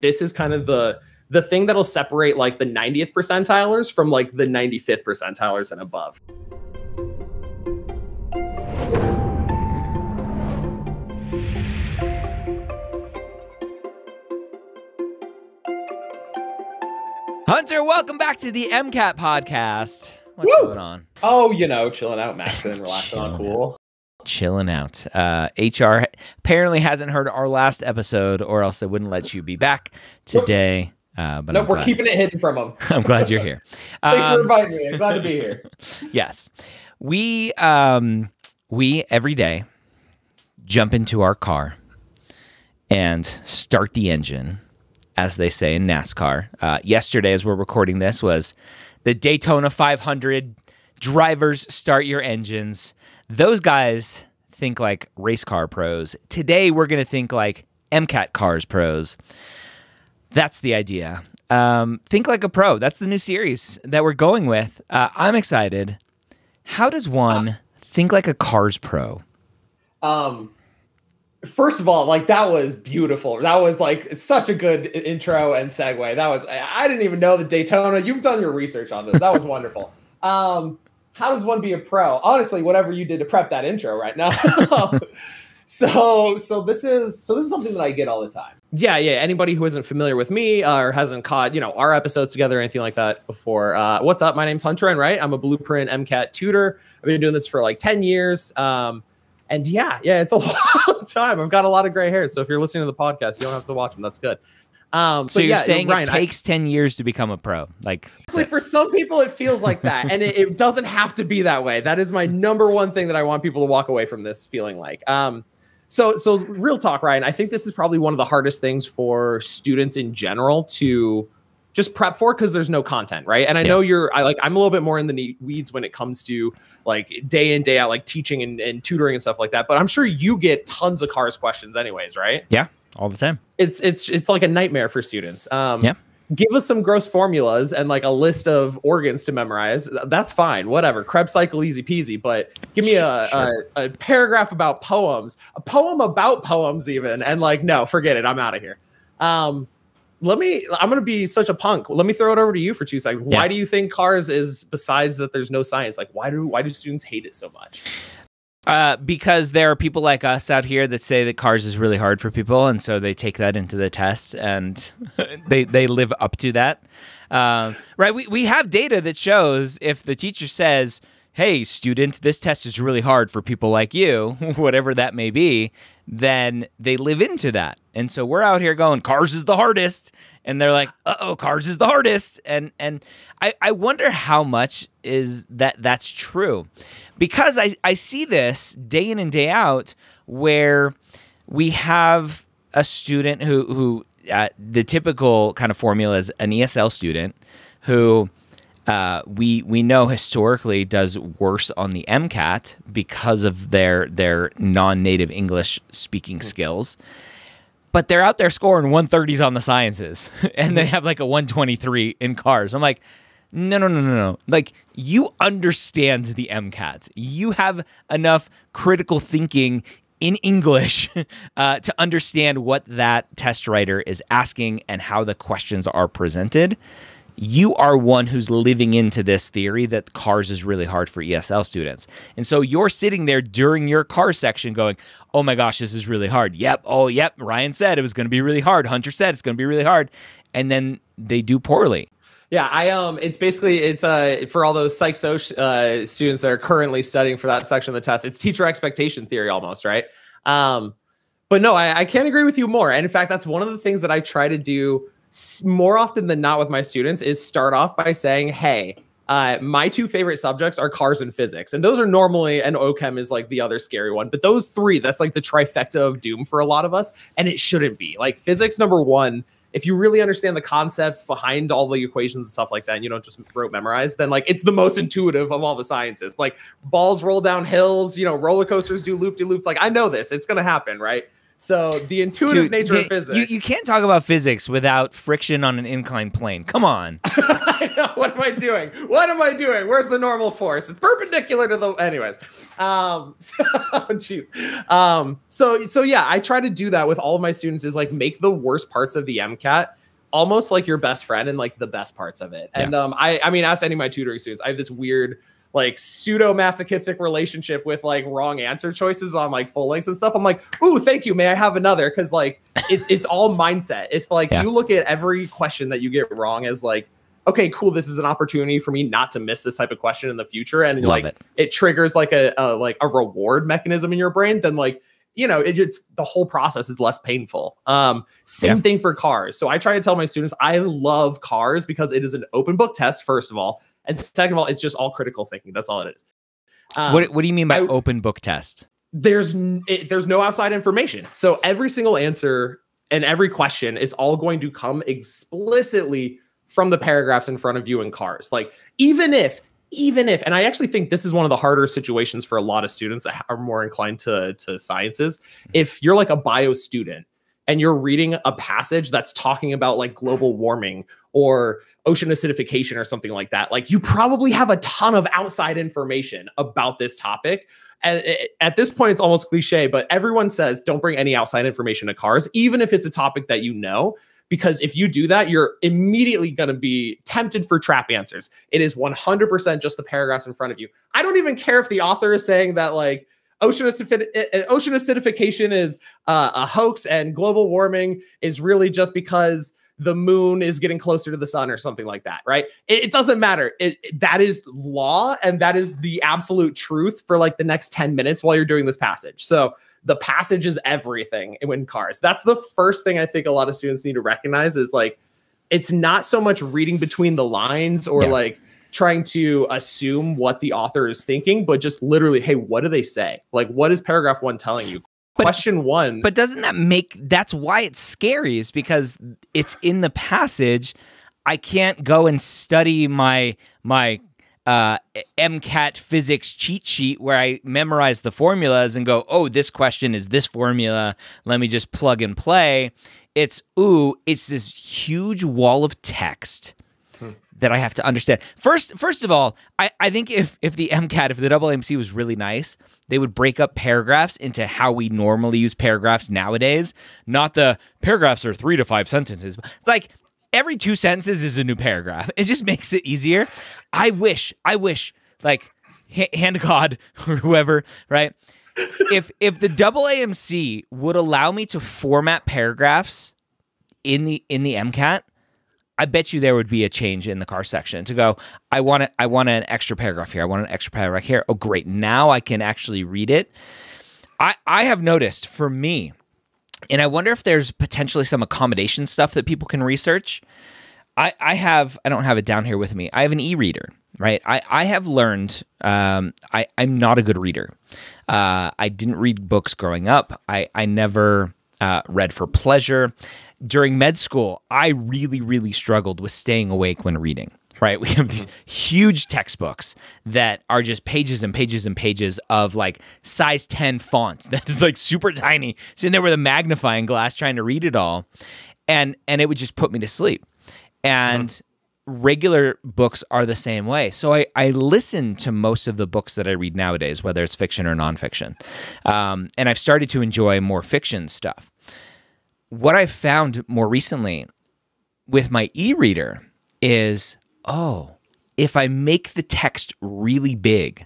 this is kind of the the thing that'll separate like the 90th percentilers from like the 95th percentilers and above. Hunter, welcome back to the MCAT podcast. What's Woo! going on? Oh, you know, chilling out, maxing, relaxing on cool. Chilling out. Uh, HR apparently hasn't heard our last episode, or else they wouldn't let you be back today. Uh, but No, I'm we're glad, keeping it hidden from them. I'm glad you're here. Thanks for Um, inviting me. I'm glad to be here. yes, we um, we every day jump into our car and start the engine, as they say in NASCAR. Uh, yesterday, as we're recording this, was the Daytona 500. Drivers, start your engines. Those guys think like race car pros. Today, we're going to think like MCAT cars pros. That's the idea. Um, think like a pro. That's the new series that we're going with. Uh, I'm excited. How does one think like a cars pro? Um, first of all, like that was beautiful. That was like such a good intro and segue. That was I I didn't even know the Daytona. You've done your research on this. That was wonderful. Um, how does one be a pro? Honestly, whatever you did to prep that intro right now. so so this is so this is something that I get all the time. Yeah, yeah. Anybody who isn't familiar with me uh, or hasn't caught you know our episodes together or anything like that before, uh, what's up? My name's Hunter, and right, I'm a Blueprint MCAT tutor. I've been doing this for like ten years. Um, and yeah, yeah, it's a long time. I've got a lot of gray hairs. So if you're listening to the podcast, you don't have to watch them. That's good. Um, So you're yeah, saying Ryan, it I- takes 10 years to become a pro. Like, Honestly, for some people, it feels like that, and it, it doesn't have to be that way. That is my number one thing that I want people to walk away from this feeling like. Um, so, so real talk, Ryan. I think this is probably one of the hardest things for students in general to just prep for because there's no content, right? And I Yeah. know you're, I like, I'm a little bit more in the weeds when it comes to like day in day out, like teaching and, and tutoring and stuff like that. But I'm sure you get tons of cars questions, anyways, right? yeah, all the time. it's it's it's like a nightmare for students. Um, Yeah. Give us some gross formulas and like a list of organs to memorize. That's fine, whatever. Krebs cycle, easy peasy. But give me a, Sure. a, a paragraph about poems, a poem about poems, even, and like, no, forget it. I'm out of here. Um, let me. I'm gonna be such a punk. Let me throw it over to you for two seconds. Yeah. Why do you think cars is besides that there's no science? Like, why do why do students hate it so much? Uh, because there are people like us out here that say that cars is really hard for people, and so they take that into the test and they they live up to that. Um, right? We we have data that shows if the teacher says, "Hey, student, this test is really hard for people like you," whatever that may be, then they live into that. And so we're out here going, "Cars is the hardest," and they're like, "Uh oh, cars is the hardest," and and I I wonder how much is that that's true. Because I, I see this day in and day out where we have a student who who uh, the typical kind of formula is an ESL student who uh, we we know historically does worse on the MCAT because of their their non-native English speaking skills. But they're out there scoring 130s on the sciences and they have like a 123 in cars. I'm like, no, no, no, no, no. Like, you understand the MCAT. You have enough critical thinking in English uh, to understand what that test writer is asking and how the questions are presented. You are one who's living into this theory that cars is really hard for ESL students. And so you're sitting there during your car section going, oh my gosh, this is really hard. Yep. Oh, yep. Ryan said it was going to be really hard. Hunter said it's going to be really hard. And then they do poorly. Yeah, I um, it's basically it's uh for all those psych uh, students that are currently studying for that section of the test. It's teacher expectation theory almost, right? Um, but no, I, I can't agree with you more. And in fact, that's one of the things that I try to do more often than not with my students is start off by saying, "Hey, uh, my two favorite subjects are cars and physics, and those are normally and OChem is like the other scary one. But those three, that's like the trifecta of doom for a lot of us, and it shouldn't be. Like physics, number one, if you really understand the concepts behind all the equations and stuff like that, and you don't just rote memorize, then like it's the most intuitive of all the sciences. Like balls roll down hills, you know, roller coasters do loop de loops. Like I know this, it's gonna happen, right? So the intuitive Dude, nature of physics. You, you can't talk about physics without friction on an inclined plane. Come on. what am I doing? What am I doing? Where's the normal force? It's perpendicular to the. Anyways, um, so, jeez. Um, so so yeah, I try to do that with all of my students. Is like make the worst parts of the MCAT almost like your best friend and like the best parts of it. And yeah. um, I I mean, ask any of my tutoring students. I have this weird like pseudo masochistic relationship with like wrong answer choices on like full lengths and stuff. I'm like, ooh, thank you. May I have another? Because like it's it's all mindset. It's like yeah. you look at every question that you get wrong as like, okay, cool. This is an opportunity for me not to miss this type of question in the future, and Love like it. it. triggers like a, a like a reward mechanism in your brain. Then like you know, it, it's the whole process is less painful. Um, same yeah. thing for cars. So I try to tell my students I love cars because it is an open book test, first of all. And second of all, it's just all critical thinking. That's all it is. Um, what What do you mean by I, open book test? There's it, there's no outside information. So every single answer and every question, it's all going to come explicitly from the paragraphs in front of you in cars. Like even if even if and i actually think this is one of the harder situations for a lot of students that are more inclined to to sciences if you're like a bio student and you're reading a passage that's talking about like global warming or ocean acidification or something like that, like you probably have a ton of outside information about this topic. And at this point, it's almost cliche, but everyone says don't bring any outside information to cars, even if it's a topic that you know. Because if you do that, you're immediately going to be tempted for trap answers. It is 100% just the paragraphs in front of you. I don't even care if the author is saying that, like, ocean, acidification, ocean acidification is uh, a hoax and global warming is really just because the moon is getting closer to the sun or something like that, right? It, it doesn't matter. It, it, that is law and that is the absolute truth for like the next 10 minutes while you're doing this passage. So the passage is everything in cars. That's the first thing I think a lot of students need to recognize is like it's not so much reading between the lines or yeah. like trying to assume what the author is thinking, but just literally, hey, what do they say? Like, what is paragraph one telling you? But, Question one. But doesn't that make that's why it's scary? Is because it's in the passage. I can't go and study my my uh, MCAT physics cheat sheet where I memorize the formulas and go, oh, this question is this formula. Let me just plug and play. It's ooh, it's this huge wall of text that I have to understand. First, first of all, I, I think if if the MCAT, if the AAMC was really nice, they would break up paragraphs into how we normally use paragraphs nowadays. Not the paragraphs are three to five sentences. It's like every two sentences is a new paragraph. It just makes it easier. I wish, I wish, like hand God or whoever, right? if if the AAMC would allow me to format paragraphs in the in the MCAT I bet you there would be a change in the car section to go, I want it, I want an extra paragraph here. I want an extra paragraph here. Oh, great. Now I can actually read it. I, I have noticed for me, and I wonder if there's potentially some accommodation stuff that people can research. I, I have, I don't have it down here with me. I have an e reader, right? I, I have learned um, I, I'm not a good reader. Uh, I didn't read books growing up. I, I never uh, read for pleasure during med school, I really, really struggled with staying awake when reading. Right. We have these huge textbooks that are just pages and pages and pages of like size 10 fonts that is like super tiny, sitting there with a magnifying glass trying to read it all. And and it would just put me to sleep. And mm-hmm. regular books are the same way. So I, I listen to most of the books that I read nowadays, whether it's fiction or nonfiction. Um, and I've started to enjoy more fiction stuff what I've found more recently with my e reader is oh, if I make the text really big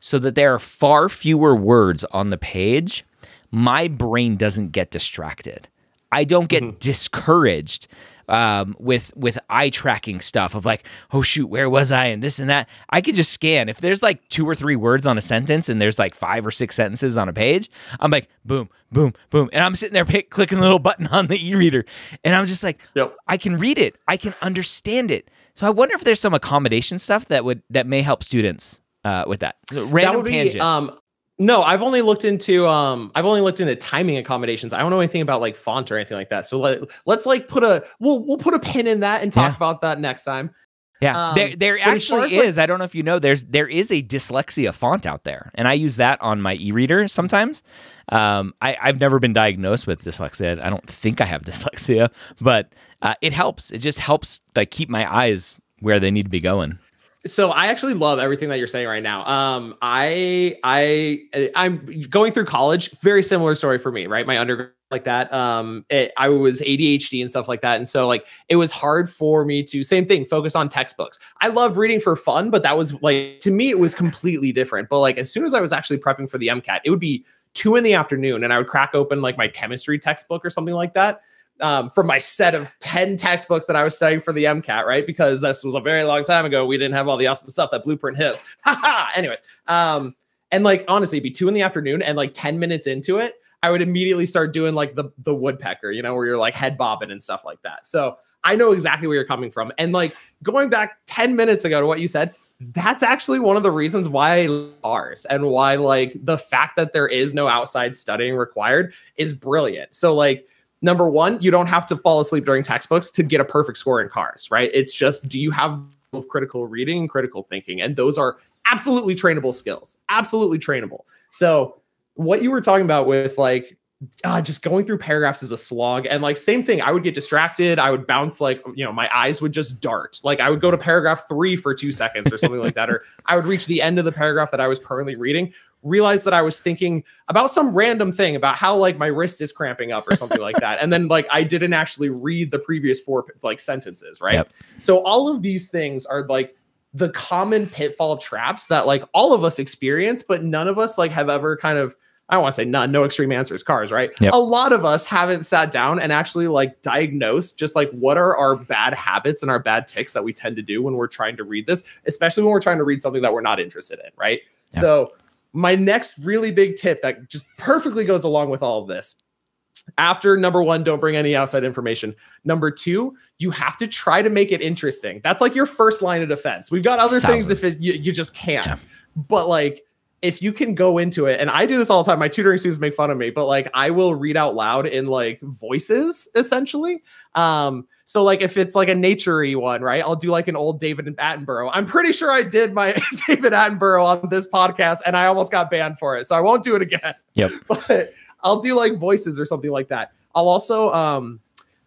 so that there are far fewer words on the page, my brain doesn't get distracted. I don't get mm-hmm. discouraged um, with with eye tracking stuff of like, oh shoot, where was I and this and that. I could just scan if there's like two or three words on a sentence and there's like five or six sentences on a page. I'm like, boom, boom, boom, and I'm sitting there pick, clicking the little button on the e-reader, and I'm just like, yep. I can read it, I can understand it. So I wonder if there's some accommodation stuff that would that may help students uh, with that. Random that would tangent. Um, no, I've only looked into um I've only looked into timing accommodations. I don't know anything about like font or anything like that. So let, let's like put a we'll we'll put a pin in that and talk yeah. about that next time. Yeah, Um, there there but as far actually as, like- is. I don't know if you know. There's there is a dyslexia font out there, and I use that on my e-reader sometimes. Um, I, I've never been diagnosed with dyslexia. I don't think I have dyslexia, but uh, it helps. It just helps like keep my eyes where they need to be going. So I actually love everything that you're saying right now. Um, I I I'm going through college. Very similar story for me, right? My undergrad like that. Um, it, I was ADHD and stuff like that, and so like it was hard for me to same thing focus on textbooks. I loved reading for fun, but that was like to me it was completely different. But like as soon as I was actually prepping for the MCAT, it would be two in the afternoon, and I would crack open like my chemistry textbook or something like that um, from my set of 10 textbooks that I was studying for the MCAT, right? Because this was a very long time ago. We didn't have all the awesome stuff that Blueprint has. Haha. Anyways, um, and like honestly, it'd be two in the afternoon, and like 10 minutes into it, I would immediately start doing like the the woodpecker, you know, where you're like head bobbing and stuff like that. So I know exactly where you're coming from. And like going back 10 minutes ago to what you said, that's actually one of the reasons why cars and why like the fact that there is no outside studying required is brilliant. So like number one, you don't have to fall asleep during textbooks to get a perfect score in cars, right? It's just do you have of critical reading and critical thinking? And those are absolutely trainable skills, absolutely trainable. So what you were talking about with like uh, just going through paragraphs is a slog. And like, same thing, I would get distracted. I would bounce, like, you know, my eyes would just dart. Like, I would go to paragraph three for two seconds or something like that. Or I would reach the end of the paragraph that I was currently reading, realize that I was thinking about some random thing about how, like, my wrist is cramping up or something like that. And then, like, I didn't actually read the previous four, like, sentences, right? Yep. So, all of these things are like, the common pitfall traps that like all of us experience, but none of us like have ever kind of I don't want to say none, no extreme answers, cars, right? Yep. A lot of us haven't sat down and actually like diagnosed just like what are our bad habits and our bad ticks that we tend to do when we're trying to read this, especially when we're trying to read something that we're not interested in, right? Yeah. So, my next really big tip that just perfectly goes along with all of this after number one, don't bring any outside information. Number two, you have to try to make it interesting. That's like your first line of defense. We've got other things if it, you, you just can't. Yeah. But like, if you can go into it, and I do this all the time, my tutoring students make fun of me, but like I will read out loud in like voices essentially. Um, so like if it's like a naturey one, right? I'll do like an old David Attenborough. I'm pretty sure I did my David Attenborough on this podcast and I almost got banned for it. So I won't do it again. Yep. But I'll do like voices or something like that. I'll also um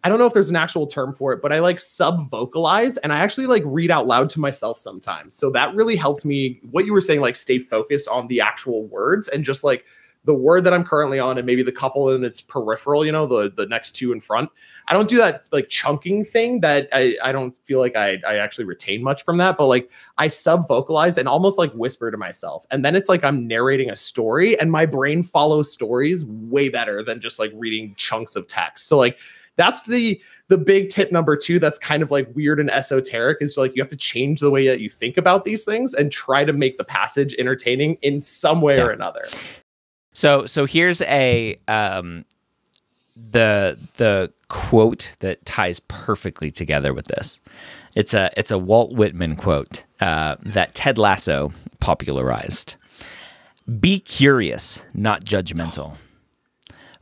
I don't know if there's an actual term for it, but I like sub vocalize and I actually like read out loud to myself sometimes. So that really helps me what you were saying like stay focused on the actual words and just like the word that I'm currently on and maybe the couple in its peripheral, you know, the the next two in front. I don't do that like chunking thing that I, I don't feel like I, I actually retain much from that, but like I sub vocalize and almost like whisper to myself. And then it's like I'm narrating a story and my brain follows stories way better than just like reading chunks of text. So like that's the the big tip number two that's kind of like weird and esoteric is like you have to change the way that you think about these things and try to make the passage entertaining in some way Yeah. or another. So so here's a um the the quote that ties perfectly together with this. It's a it's a Walt Whitman quote uh, that Ted Lasso popularized. Be curious, not judgmental.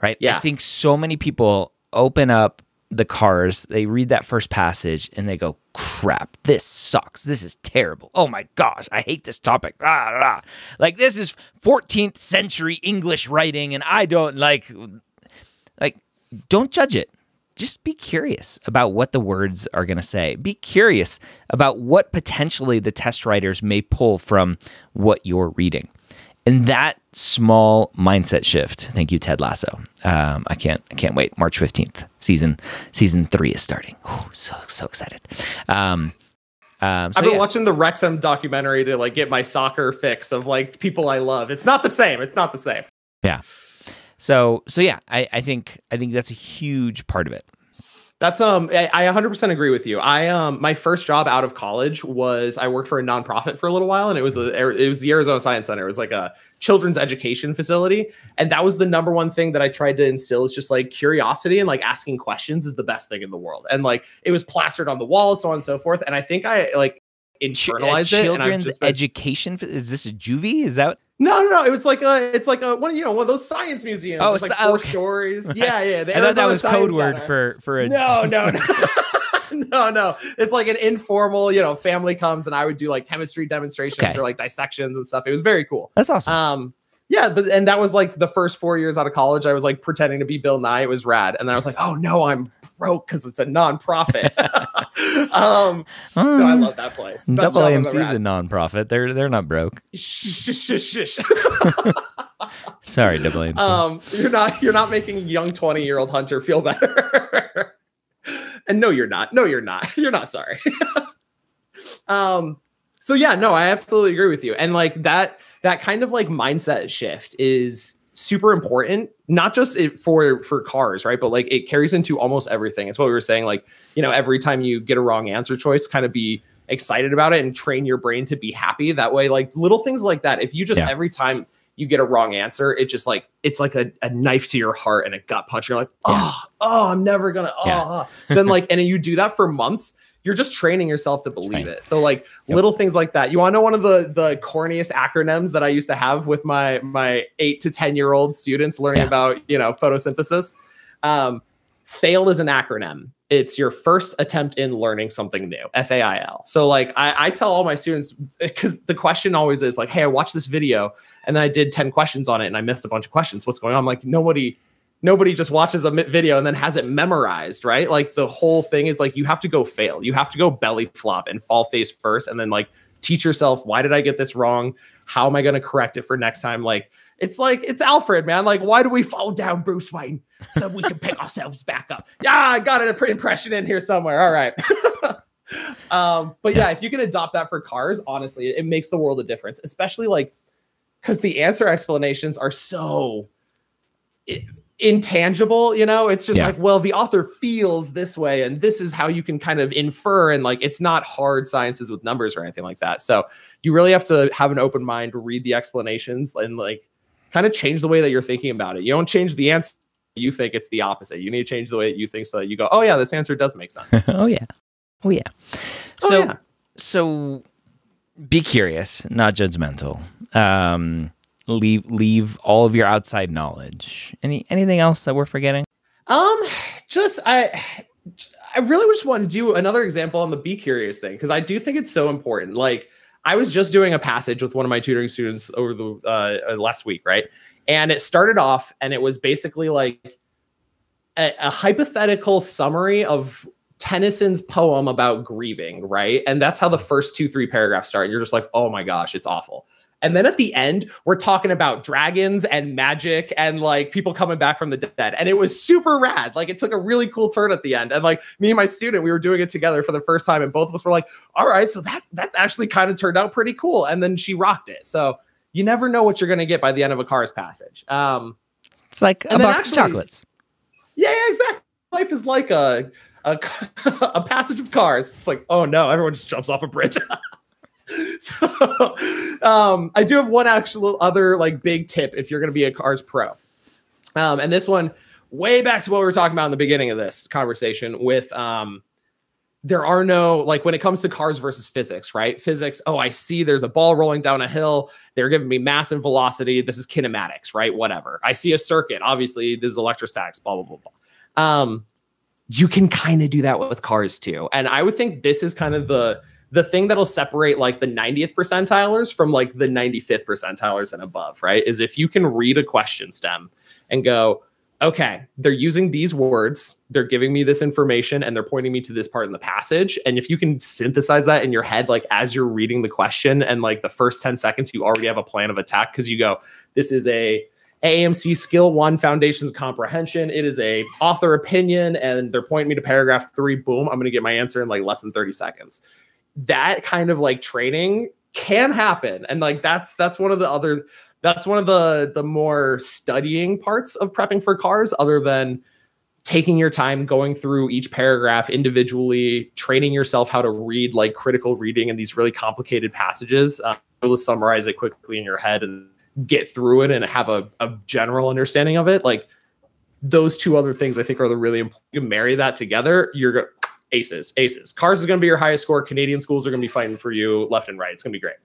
Right? Yeah. I think so many people open up the cars, they read that first passage and they go, crap, this sucks. This is terrible. Oh my gosh, I hate this topic. Ah, ah. Like this is 14th century English writing and I don't like like don't judge it. Just be curious about what the words are going to say. Be curious about what potentially the test writers may pull from what you're reading. And that small mindset shift. Thank you, Ted Lasso. Um, I can't, I can't wait. March fifteenth, season season three is starting. Oh, so so excited. Um, um, so I've been yeah. watching the Wrexham documentary to like get my soccer fix of like people I love. It's not the same. It's not the same. Yeah. So so yeah, I, I think I think that's a huge part of it. That's um I, I 100% agree with you. I um my first job out of college was I worked for a nonprofit for a little while and it was a it was the Arizona Science Center. It was like a children's education facility and that was the number one thing that I tried to instill is just like curiosity and like asking questions is the best thing in the world. And like it was plastered on the wall so on and so forth and I think I like Ch- uh, internalized it children's education. Is this a juvie? Is that No, no, no. It was like a, it's like a one, you know, one of those science museums. Oh, like four okay. stories. Yeah, yeah. the I thought that was Science code word Center. for for a No, no, no. no, no. It's like an informal, you know, family comes and I would do like chemistry demonstrations Okay. or like dissections and stuff. It was very cool. That's awesome. Um, yeah, but and that was like the first four years out of college. I was like pretending to be Bill Nye. It was rad, and then I was like, oh no, I'm broke because it's a nonprofit. um, no, I love that place. Best Double job I've AMC is a nonprofit. They're they're not broke. Shh, shh, shh, shh. Sorry, Double AMC. um, you're not you're not making young 20 year old hunter feel better. and no, you're not. No, you're not. You're not sorry. um, so yeah, no, I absolutely agree with you. And like that that kind of like mindset shift is super important not just it for for cars right? But like it carries into almost everything. It's what we were saying like you know every time you get a wrong answer choice kind of be excited about it and train your brain to be happy. That way like little things like that if you just Yeah. every time you get a wrong answer it just like it's like a, a knife to your heart and a gut punch. You're like oh oh i'm never gonna oh Yeah. Ah, ah, then like and then you do that for months you're just training yourself to believe it. So like Yep. little things like that. You want to know one of the the corniest acronyms that i used to have with my my eight to ten year old students learning Yeah. about you know photosynthesis? Um fail is an acronym. It's your first attempt in learning something new f-a-i-l so like i, I tell all my students because the question always is like hey i watched this video and then i did 10 questions on it and i missed a bunch of questions. What's going on? I'm like nobody nobody just watches a video and then has it memorized right? Like the whole thing is like you have to go fail. You have to go belly flop and fall face first and then like teach yourself why did i get this wrong? How am i going to correct it for next time? Like it's like it's alfred man. Like why do we fall down bruce wayne so we can pick ourselves back up? Yeah i got an impression in here somewhere. All right. Um but yeah if you can adopt that for cars honestly it makes the world a difference especially like because the answer explanations are so i- intangible you know it's just Yeah. like well the author feels this way and this is how you can kind of infer and like it's not hard sciences with numbers or anything like that so you really have to have an open mind read the explanations and like kind of change the way that you're thinking about it you don't change the answer you think it's the opposite you need to change the way that you think so that you go oh yeah this answer does make sense oh yeah. Oh yeah. Oh, yeah. so be curious, not judgmental. Um leave leave all of your outside knowledge. Any anything else that we're forgetting? Um, just I, I really just want to do another example on the be curious thing because I do think it's so important. Like I was just doing a passage with one of my tutoring students over the uh, uh, last week, right? And it started off, and it was basically like a, a hypothetical summary of Tennyson's poem about grieving, right? And that's how the first two, three paragraphs start. And you're just like, oh my gosh, it's awful. And then at the end, we're talking about dragons and magic and like people coming back from the dead. And it was super rad. Like it took a really cool turn at the end. And like me and my student, we were doing it together for the first time. And both of us were like, all right, so that that actually kind of turned out pretty cool. And then she rocked it. So you never know what you're gonna get by the end of a car's passage. Um It's like a box of chocolates. yeah, yeah, exactly. Life is like a a, a passage of cars. It's like, oh no, everyone just jumps off a bridge. so, um, I do have one actual other like big tip if you're going to be a cars pro. Um, and this one, way back to what we were talking about in the beginning of this conversation with um, there are no like when it comes to cars versus physics, right? Physics, oh, I see there's a ball rolling down a hill. They're giving me massive velocity. This is kinematics, right? Whatever. I see a circuit. Obviously, this is electrostatics, blah, blah, blah, blah. Um, you can kind of do that with cars too. And I would think this is kind of the the thing that'll separate like the 90th percentilers from like the 95th percentilers and above, right? Is if you can read a question stem and go, okay, they're using these words, they're giving me this information, and they're pointing me to this part in the passage. And if you can synthesize that in your head, like as you're reading the question, and like the first 10 seconds, you already have a plan of attack because you go, this is a AMC skill one foundations comprehension. It is a author opinion, and they're pointing me to paragraph three. Boom, I'm gonna get my answer in like less than 30 seconds. That kind of like training can happen. And like that's that's one of the other that's one of the the more studying parts of prepping for cars other than taking your time going through each paragraph individually training yourself how to read like critical reading and these really complicated passages. Uh, able to summarize it quickly in your head and get through it and have a, a general understanding of it. Like those two other things i think are the really important. You marry that together you're aces aces. Cars is going to be your highest score. Canadian schools are going to be fighting for you left and right. It's going to be great